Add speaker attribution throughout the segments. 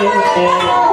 Speaker 1: Deus.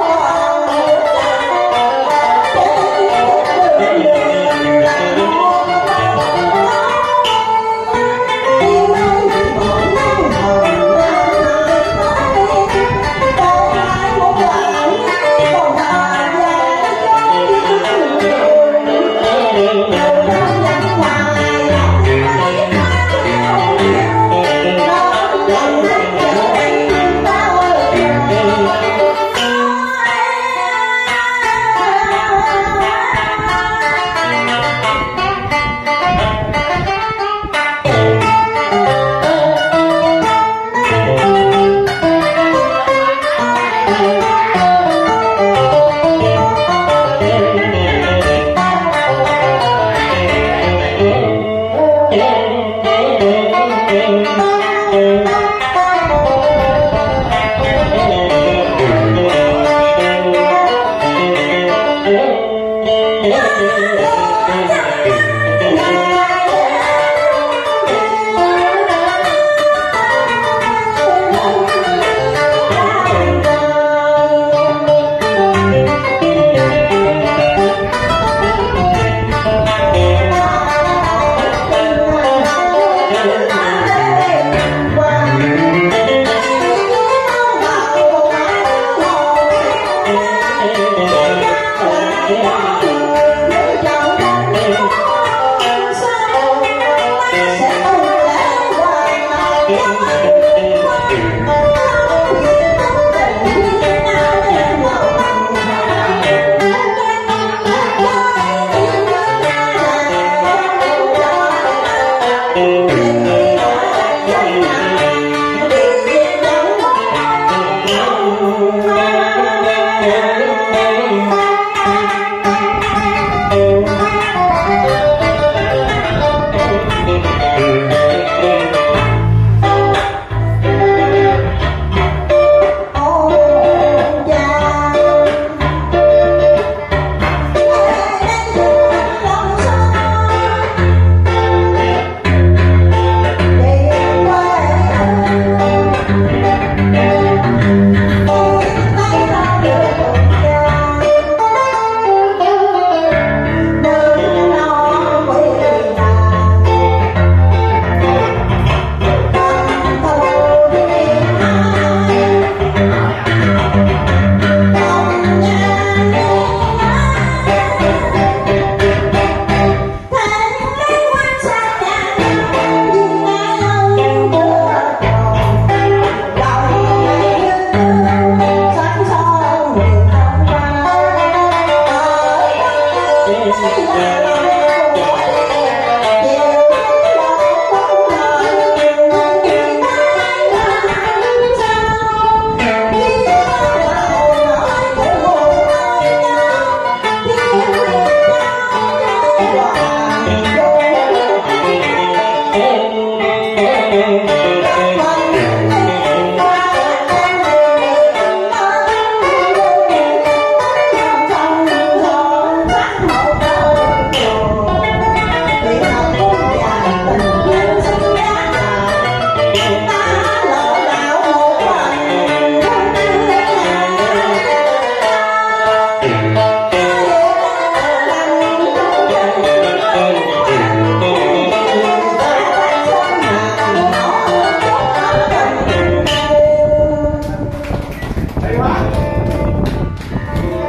Speaker 1: Yeah.